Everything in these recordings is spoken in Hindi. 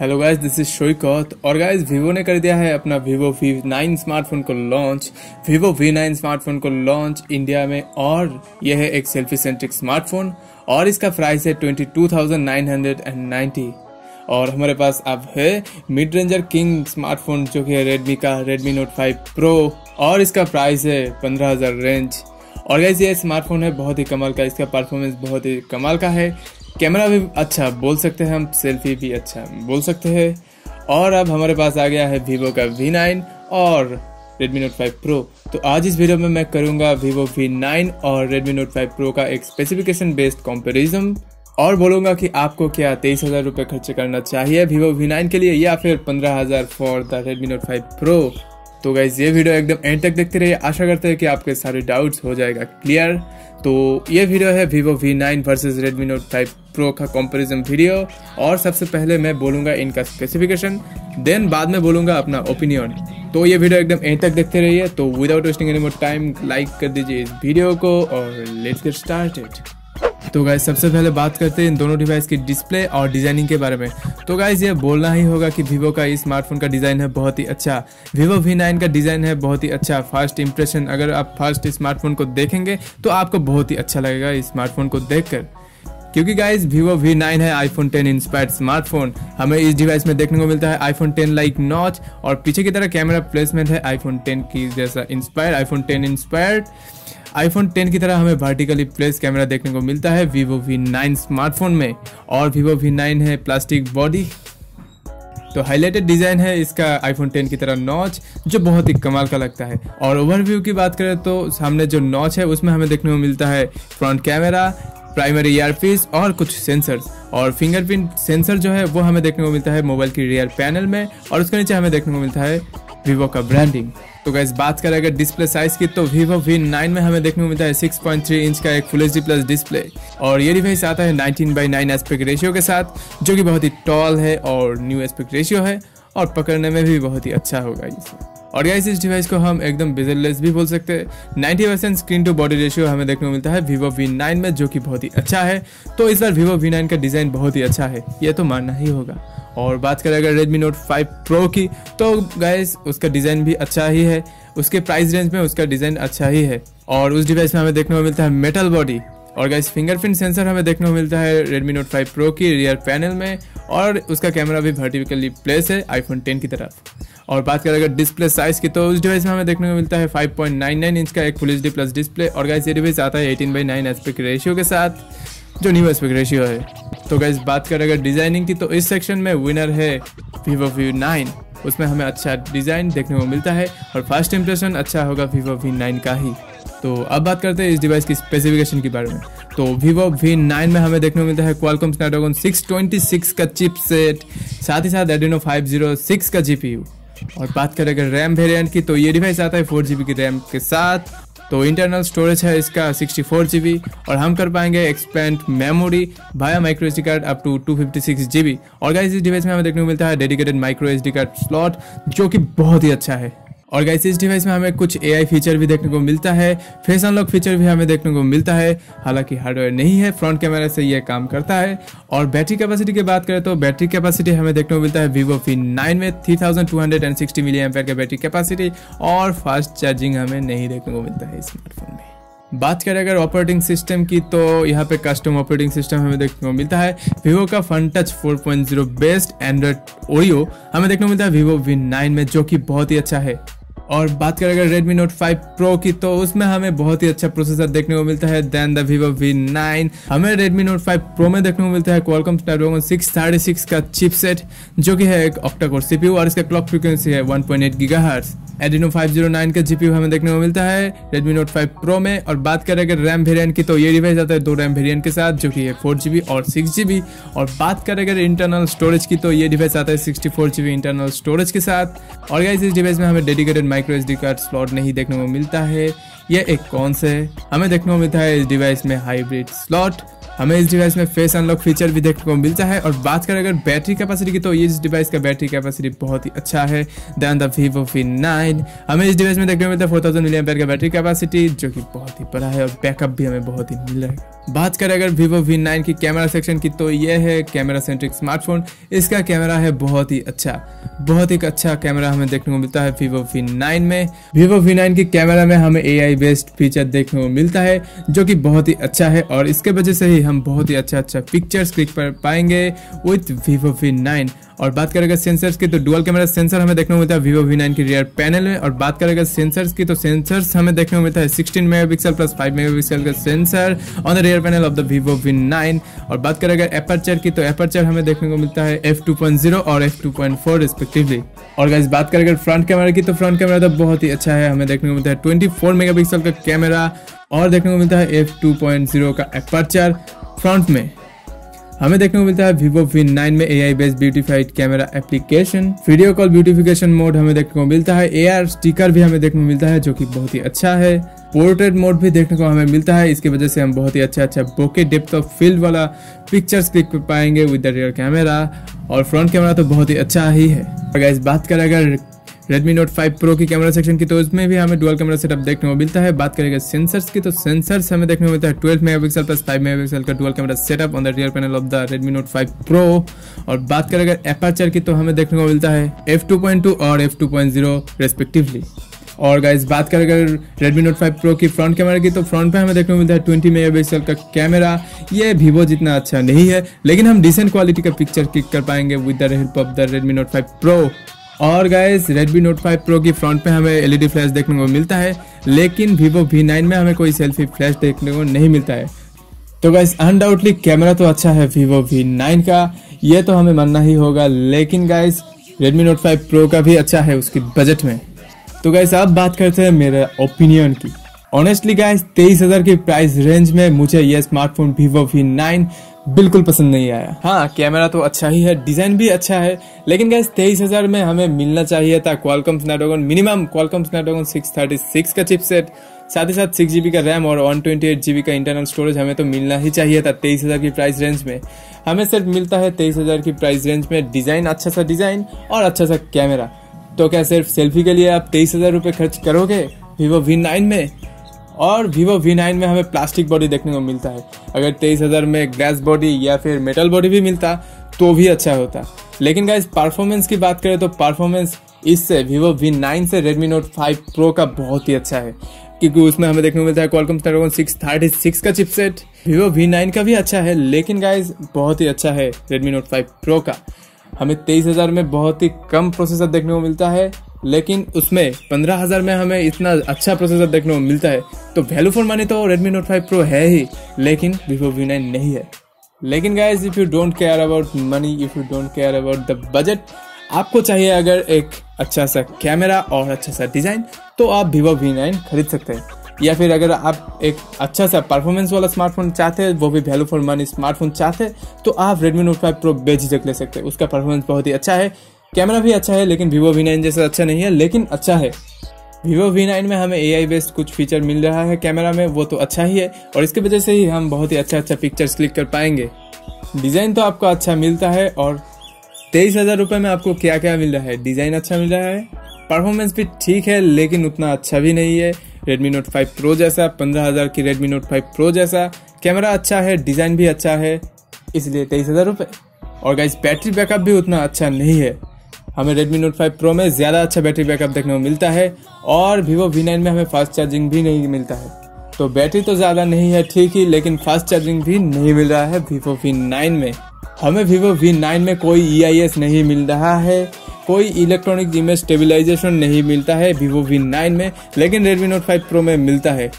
Hello guys this is Shoikot और गाइस वीवो ने कर दिया है अपना वीवो वी नाइन स्मार्टफ़ोन को launch Vivo V nine smartphone को लॉन्च इंडिया में और यह है एक सेल्फी सेंट्रिक स्मार्टफ़ोन और इसका प्राइस है twenty two thousand nine hundred and ninety और हमारे पास अब है मिड रेंजर किंग स्मार्टफ़ोन जो कि है रेडमी का रेडमी नोट फाइव प्रो और इसका प्राइस है पंद्रह हज़ार रेंज और गाइस ये स्मार्टफ़ोन है, बहुत ही कमाल का। इसका परफॉर्मेंस बहुत ही कमाल का है। कैमरा भी अच्छा बोल सकते हैं हम, सेल्फी भी अच्छा बोल सकते हैं। और अब हमारे पास आ गया है वीवो का वी नाइन और Redmi Note 5 Pro तो आज इस वीडियो में मैं करूँगा Vivo V9 और Redmi Note 5 Pro का एक स्पेसिफिकेशन बेस्ड कंपैरिजन और बोलूँगा कि आपको क्या तेईस हज़ार रुपए खर्च करना चाहिए Vivo V9 के लिए या फिर पंद्रह हज़ार for the Redmi Note 5 Pro? तो गाइज़ ये वीडियो एकदम एंड तक देखते रहिए। आशा करते हैं कि आपके सारे डाउट्स हो जाएगा क्लियर तो ये वीडियो है Vivo V9 versus Redmi Note 5 Pro का कंपैरिजन वीडियो और सबसे पहले मैं बोलूँगा इनका स्पेसिफिकेशन देन बाद में बोलूँगा अपना ओपिनियन तो ये वीडियो एकदम एंड तक देखते रहिए। तो without wasting any more time like कर दीजिए इस वीडियो को और लेट्स गेट स्टार्टेड तो गाइज़ सबसे पहले बात करते हैं इन दोनों डिवाइस की डिस्प्ले और डिज़ाइनिंग के बारे में। तो गाइज़ ये बोलना ही होगा कि वीवो का स्मार्टफ़ोन का डिज़ाइन है बहुत ही अच्छा। वीवो वी नाइन का डिज़ाइन है बहुत ही अच्छा। फ़र्स्ट इंप्रेशन अगर आप फ़र्स्ट स्मार्टफ़ोन को देखेंगे तो आपको बहुत ही अच्छा लगेगा स्मार्टफ़ोन को देखकर। क्योंकि गाइज़ वीवो वी नाइन है आईफोन टेन इंस्पायर्ड स्मार्टफ़ोन हमें इस डिवाइस में देखने को मिलता है आईफोन टेन लाइक नॉच और पीछे की तरह कैमरा प्लेसमेंट है आईफोन टेन की जैसा inspired iPhone ten inspired iPhone 10 की तरह हमें वर्टिकली प्लेस कैमरा देखने को मिलता है वीवो वी नाइन स्मार्टफ़ोन में, और वीवो वी नाइन है प्लास्टिक बॉडी तो हाईलाइटेड डिज़ाइन है इसका आईफोन 10 की तरह नॉच जो बहुत ही कमाल का लगता है। और ओवरव्यू की बात करें तो सामने जो नॉच है, उसमें हमें देखने को मिलता है फ्रंट कैमरा प्राइमरी ईयरपीस और कुछ सेंसर्स और फिंगरप्रिंट सेंसर जो है, वो हमें देखने को मिलता है मोबाइल की रियर पैनल में, और उसके नीचे हमें देखने को मिलता है वीवो का ब्रांडिंग तो गैस बात करें अगर डिस्प्ले साइज़ की तो वीवो वी नाइन में हमें देखने को मिलता है 6.3 इंच का एक फुल एच प्लस डिस्प्ले और ये डिवाइस आता है 19 बाई नाइन एस्पेक्ट रेशियो के साथ, जो कि बहुत ही टॉल है और न्यू एस्पेक्ट रेशियो है, और पकड़ने में भी बहुत ही अच्छा होगा इसमें और गाइस इस डिवाइस को हम एकदम बिजरलेस भी बोल सकते हैं। Ninety percent screen to body ratio हमें देखने को मिलता है वीवो वी नाइन में, जो कि बहुत ही अच्छा है। तो इस बार वीवो वी नाइन का डिज़ाइन बहुत ही अच्छा है। ये तो मानना ही होगा। और बात करें अगर Redmi Note 5 Pro की तो गाइस उसका डिज़ाइन भी अच्छा ही है। उसके प्राइस रेंज में उसका डिज़ाइन अच्छा ही है। और उस डिवाइस में हमें देखने को मिलता है मेटल बॉडी और गाइस फिंगरप्रिंट सेंसर हमें देखने को मिलता है Redmi Note 5 Pro की रियर पैनल में। और उसका कैमरा भी वर्टिकली प्लेस है आईफोन 10 की तरफ़। और बात करें अगर डिस्प्ले साइज़ की तो उस डिवाइस में हमें देखने को मिलता है 5.99 इंच का एक फुल एचडी प्लस डिस्प्ले और गाइस ये डिवाइस आता है 18 बाई नाइन एस्पेक्ट रेशियो के साथ, जो न्यू एस्पेक्ट रेशियो है। तो गाइस बात करें अगर डिज़ाइनिंग की तो इस सेक्शन में विनर है वीवो वी नाइन उसमें हमें अच्छा डिज़ाइन देखने को मिलता है और फ़र्स्ट इंप्रेशन अच्छा होगा वीवो वी नाइन का ही। तो अब बात करते हैं इस डिवाइस की स्पेसिफिकेशन के बारे में। तो वीवो वी नाइन में हमें देखने को मिलता है क्वालकॉम स्नैपड्रैगन 626 का चिप सेट साथ ही साथ एडिनो 506 का जीपीयू और बात करें अगर रैम वेरिएंट की तो ये डिवाइस आता है फोर की रैम के साथ। तो इंटरनल स्टोरेज है इसका सिक्सटी फोर जी बी और हम कर पाएँगे expand memory via micro D card up to two fifty six G B और इस डिवाइस में हमें देखने को मिलता है dedicated micro D card slot जो कि बहुत ही अच्छा है। और गाइस इस डिवाइस में हमें कुछ एआई फीचर भी देखने को मिलता है। फेस अनलॉक फीचर भी हमें देखने को मिलता है। हालाँकि हार्डवेयर नहीं है फ्रंट कैमरा से यह काम करता है। और बैटरी कैपेसिटी की बात करें तो बैटरी कैपेसिटी हमें देखने को मिलता है वीवो वी नाइन में three thousand two hundred and sixty milliampere का बैटरी कैपेसिटी और फास्ट चार्जिंग हमें नहीं देखने को मिलता है स्मार्टफ़ोन में। बात करें अगर ऑपरेटिंग सिस्टम की तो यहाँ पे कस्टम ऑपरेटिंग सिस्टम हमें देखने को मिलता है। वीवो का fun touch 4.0 based Android Oreo हमें देखने को मिलता है वीवो वी नाइन में, जो कि बहुत ही अच्छा है। और बात करें अगर Redmi Note 5 Pro की तो उसमें हमें बहुत ही अच्छा प्रोसेसर देखने को मिलता है देन द Vivo V9 हमें Redmi Note 5 Pro में देखने को मिलता है Qualcomm Snapdragon 636 का चिपसेट जो कि है एक ऑक्टा कोर सीपीयू और इसका क्लॉक फ्रीक्वेंसी है 1.8 गीगाहर्ट्ज Adreno 509 का जीपीयू हमें देखने को मिलता है Redmi Note 5 Pro में। और बात करें अगर रैम वेरिएंट की तो ये डिवाइस आता है दो रैम वेरिएंट के साथ, जो कि है फोर और सिक्स और बात करें अगर इंटरनल स्टोरेज की तो ये डिवाइस आता है सिक्सटी इंटरनल स्टोरेज के साथ। और इस डिवाइस में हमें dedicated micro S card slot नहीं देखने को मिलता है। यह एक कौन से? हमें देखने को मिलता है इस डिवाइस में हाइब्रिड स्लॉट हमें इस डिवाइस में फेस अनलॉक फीचर भी देखने को मिलता है और बात करें अगर बैटरी कैपेसिटी की तो इस डिवाइस का बैटरी कैपेसिटी बहुत ही अच्छा है। Then the Vivo V nine हमें इस डिवाइस में देखने को मिलता है फोर थाउज़ेंड मिलियन का बैटरी कैपेसिटी जो कि बहुत ही बड़ा है और बैकअप भी हमें बहुत ही मिल रहा है। बात करें अगर वीवो वी नाइन की कैमरा सेक्शन की तो यह है कैमरा सेंट्रिक स्मार्टफ़ोन इसका कैमरा है बहुत ही अच्छा बहुत ही अच्छा कैमरा हमें देखने को मिलता है वीवो वी नाइन में। वीवो वी नाइन की कैमरा में हमें ए आई बेस्ड फीचर देखने को मिलता है, जो कि बहुत ही अच्छा है और इसके वजह से ही हम बहुत ही अच्छा अच्छा पिक्चर्स क्लिक कर पाएँगे विथ वीवो वी नाइन और बात करेगा सेंसर्स की तो डुअल कैमरा सेंसर हमें देखने को मिलता है वीवो वी नाइन की रियर पैनल में। और बात करेगा सेंसर्स की तो सेंसर्स हमें देखने को मिलता है 16 मेगापिक्सल प्लस 5 मेगापिक्सल का sensor on the rear panel of the Vivo V nine और बात करेगा एपर्चर की तो एपर्चर हमें देखने को मिलता है एफ़ टू पॉइंट ज़ीरो और F two point four respectively और गाइस बात करेगा फ्रंट कैमरा की तो फ्रंट कैमरा तो बहुत ही अच्छा है। हमें देखने को मिलता है ट्वेंटी फोर मेगा का कैमरा और देखने को मिलता है एफ़ टू पॉइंट ज़ीरो का एपर्चर फ्रंट में। हमें देखने को मिलता है Vivo V9 में AI based beautified camera application video call beautification mode हमें देखने को मिलता है। AR स्टिकर भी हमें देखने को मिलता है, जो कि बहुत ही अच्छा है। पोर्ट्रेट मोड भी देखने को हमें मिलता है। इसकी वजह से हम बहुत ही अच्छा अच्छा बोके डेप्थ ऑफ़ फ़ील्ड वाला पिक्चर्स क्लिक कर पाएँगे विद द रियर कैमरा और फ्रंट कैमरा तो बहुत ही अच्छा ही है। अगर इस बात करें, अगर Redmi Note 5 Pro की कैमरा सेक्शन की तो उसमें भी हमें डुअल कैमरा सेटअप देखने को मिलता है। बात करेंगे सेंसर्स की तो सेंसर्स हमें देखने को मिलता है 12 मेगापिक्सल प्लस 5 मेगापिक्सल का dual camera setup on the rear panel of the Redmi Note 5 Pro और बात करेंगे एपर्चर की तो हमें देखने को मिलता है f2.2 और f2.0 रेस्पेक्टिवली और गाइज़ बात करें अगर Redmi Note 5 Pro की फ्रंट कैमरा की तो फ्रंट पे हमें देखने को मिलता है 20 मेगापिक्सल का कैमरा ये Vivo जितना अच्छा नहीं है, लेकिन हम डिसेंट क्वालिटी का पिक्चर क्लिक कर पाएँगे with the help of the Redmi Note 5 Pro और गाइस Redmi Note 5 Pro की फ्रंट पे हमें एलईडी फ्लैश देखने को मिलता है, लेकिन Vivo V9 में हमें कोई सेल्फी फ्लैश देखने को नहीं मिलता है। तो गाइस अनडाउटली कैमरा तो अच्छा है Vivo V9 का, ये तो हमें मानना ही होगा, लेकिन गाइस Redmi Note 5 Pro का भी अच्छा है उसकी बजट में। तो गाइस अब बात करते हैं मेरे ओपिनियन की। ऑनेस्टली गाइस तेईस हज़ार की प्राइस रेंज में मुझे ये स्मार्टफ़ोन Vivo V9 बिल्कुल पसंद नहीं आया। हाँ कैमरा तो अच्छा ही है, डिज़ाइन भी अच्छा है, लेकिन गैस तेईस हज़ार में हमें मिलना चाहिए था Qualcomm Snapdragon minimum Qualcomm Snapdragon six thirty six का चिपसेट साथ ही साथ सिक्स जीबी का रैम और वन ट्वेंटी एट जीबी का इंटरनल स्टोरेज हमें तो मिलना ही चाहिए था तेईस हज़ार की प्राइस रेंज में। हमें सिर्फ़ मिलता है तेईस हज़ार की प्राइस रेंज में डिज़ाइन अच्छा सा डिज़ाइन और अच्छा सा कैमरा तो क्या सिर्फ़ सेल्फी के लिए आप तेईस हज़ार रुपए खर्च करोगे? वीवो वी नाइन में? और Vivo V9 में हमें प्लास्टिक बॉडी देखने को मिलता है। अगर तेईस हज़ार में ग्लास बॉडी या फिर मेटल बॉडी भी मिलता तो भी अच्छा होता। लेकिन गाइज़ परफॉर्मेंस की बात करें तो परफॉर्मेंस इससे, Vivo V9 से Redmi Note 5 Pro का बहुत ही अच्छा है। क्योंकि उसमें हमें देखने को मिलता है Qualcomm Snapdragon 636 का चिपसेट Vivo V9 का भी अच्छा है, लेकिन गाइज़ बहुत ही अच्छा है Redmi Note 5 Pro का। हमें तेईस हज़ार में बहुत ही कम प्रोसेसर देखने को मिलता है। लेकिन उसमें पंद्रह हज़ार में हमें इतना अच्छा प्रोसेसर देखने को मिलता है तो वैल्यू फॉर मनी तो Redmi Note 5 Pro है ही, लेकिन Vivo V9 नहीं है। लेकिन guys if you don't care about money if you don't care about the budget आपको चाहिए अगर एक अच्छा सा कैमरा और अच्छा सा डिज़ाइन तो आप Vivo V9 खरीद सकते हैं। या फिर अगर आप एक अच्छा सा परफॉर्मेंस वाला स्मार्टफ़ोन चाहते हैं, वो भी वैल्यू फॉर मनी स्मार्टफ़ोन चाहते हैं तो आप Redmi Note 5 Pro बेझिझक ले सकते हैं। उसका परफॉर्मेंस बहुत ही अच्छा है। कैमरा भी अच्छा है, लेकिन वीवो वी नाइन जैसा अच्छा नहीं है, लेकिन अच्छा है। वीवो वी नाइन में हमें ए आई बेस्ड कुछ फीचर मिल रहा है कैमरा में, वो तो अच्छा ही है, और इसकी वजह से ही हम बहुत ही अच्छा अच्छा पिक्चर्स क्लिक कर पाएँगे। डिज़ाइन तो आपको अच्छा मिलता है, और तेईस हज़ार रुपये में आपको क्या क्या मिल रहा है? डिज़ाइन अच्छा मिल रहा है परफॉर्मेंस भी ठीक है, लेकिन उतना अच्छा भी नहीं है। Redmi Note 5 Pro जैसा, पंद्रह हज़ार की Redmi Note 5 Pro जैसा, कैमरा अच्छा है डिज़ाइन भी अच्छा है, इसलिए तेईस हज़ार रुपये और गाइस बैटरी बैकअप भी उतना अच्छा नहीं है। हमें Redmi Note 5 Pro में ज़्यादा अच्छा बैटरी बैकअप देखने को मिलता है और Vivo V9 में हमें फास्ट चार्जिंग भी नहीं मिलता है। तो बैटरी तो ज़्यादा नहीं है ठीक ही, लेकिन फास्ट चार्जिंग भी नहीं मिल रहा है Vivo V9 में। हमें Vivo V9 में कोई EIS नहीं मिल रहा है, कोई इलेक्ट्रॉनिक इमेज स्टेबिलाईजेशन नहीं मिलता है Vivo V9 में, लेकिन Redmi Note 5 Pro में मिलता है।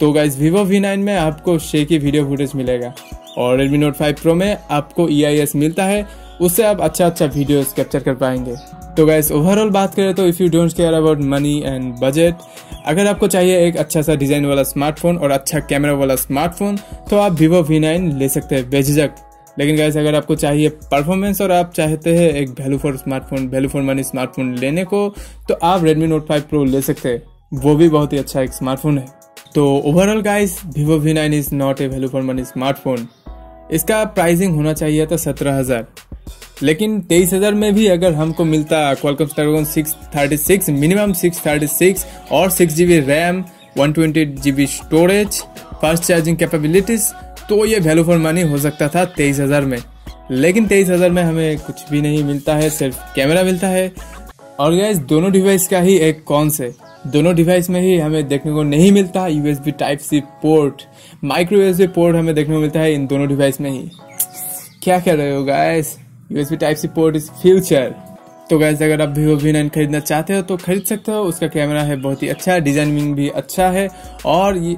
तो गाइज़ Vivo V9 में आपको शेकी वीडियो फुटेज मिलेगा और Redmi Note 5 Pro में आपको EIS मिलता है। उससे आप अच्छा अच्छा वीडियो कैप्चर कर पाएँगे। तो गैस ओवरऑल बात करें तो if you don't care about money and budget अगर आपको चाहिए एक अच्छा सा डिज़ाइन वाला स्मार्टफ़ोन और अच्छा कैमरा वाला स्मार्टफ़ोन तो आप वीवो वी नाइन ले सकते हैं बेझिझक लेकिन गैस अगर आपको चाहिए परफॉर्मेंस और आप चाहते हैं एक value for smartphone value for money smartphone लेने को तो आप रेडमी नोट फाइव प्रो ले सकते हैं। वो भी बहुत ही अच्छा एक स्मार्टफ़ोन है। तो overall guys Vivo V nine is not a value for money smartphone इसका प्राइसिंग होना चाहिए था सत्रह हज़ार। लेकिन तेईस हज़ार में भी अगर हमको मिलता Qualcomm Snapdragon six thirty six minimum six thirty six और six G B RAM one twenty G B storage fast charging capabilities तो ये वैल्यू फॉर मनी हो सकता था तेईस हज़ार में। लेकिन तेईस हज़ार में हमें कुछ भी नहीं मिलता है, सिर्फ़ कैमरा मिलता है। और गैस दोनों डिवाइस का ही एक कौन से दोनों डिवाइस में ही हमें देखने को नहीं मिलता USB type C port micro USB port हमें देखने को मिलता है इन दोनों डिवाइस में ही। क्या कह रहे हो guys USB type C port is future तो गैस अगर आप वीवो वी नाइन खरीदना चाहते हो तो खरीद सकते हो। उसका कैमरा है बहुत ही अच्छा डिज़ाइनिंग भी अच्छा है। और ये,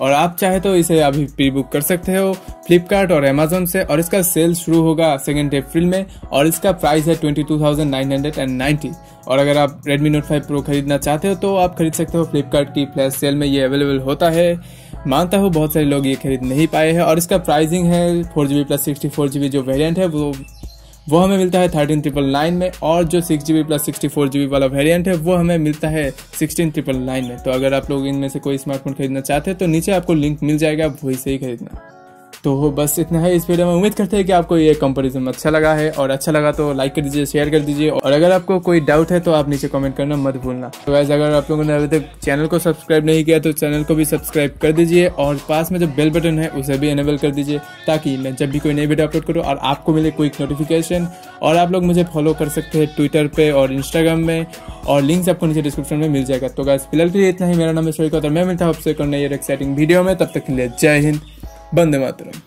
और आप चाहे तो इसे अभी प्री बुक कर सकते हो फ्लिपकार्ट और अमेजोन से। और इसका सेल शुरू होगा सेकेंड अप्रैल में, और इसका प्राइस है twenty two thousand nine hundred and ninety और अगर आप Redmi Note 5 Pro खरीदना चाहते हो तो आप खरीद सकते हो फ्लिपकार्ट की फ्लैश सेल में। ये अवेलेबल होता है। मानता हूँ बहुत सारे लोग ये खरीद नहीं पाए हैं। और इसका प्राइसिंग है four G B plus sixty four G B जो वेरियंट है, वो वो हमें मिलता है थर्टीन ट्रिपल नाइन में, और जो six G B plus sixty four G B वाला वेरियंट है, वो हमें मिलता है सिक्सटीन ट्रिपल नाइन में। तो अगर आप लोग इनमें से कोई स्मार्टफ़ोन खरीदना चाहते हैं तो नीचे आपको लिंक मिल जाएगा वही से ही खरीदना। तो बस इतना है इस वीडियो में। उम्मीद करते हैं कि आपको ये कंपैरिजन अच्छा लगा है। और अच्छा लगा तो लाइक कर दीजिए शेयर कर दीजिए। और अगर आपको कोई डाउट है तो आप नीचे कमेंट करना मत भूलना। तो वैसे अगर आप लोगों ने अभी तक चैनल को सब्सक्राइब नहीं किया तो चैनल को भी सब्सक्राइब कर दीजिए। और पास में जो बेल बटन है, उसे भी एनेबल कर दीजिए, ताकि मैं जब भी कोई नई वीडियो अपलोड करूँ और आपको मिले क्विक नोटिफिकेशन और आप लोग मुझे फॉलो कर सकते हैं ट्विटर पर और इंस्टाग्राम में। और लिंक्स आपको नीचे डिस्क्रिप्शन में मिल जाएगा। तो गैस फ़िलहाल के लिए इतना ही। मेरा नाम है शोक और मैं मिलता हूँ आपसे करना एक्साइटिंग वीडियो में। तब तक के लिए जय हिंद। बंदे मातरम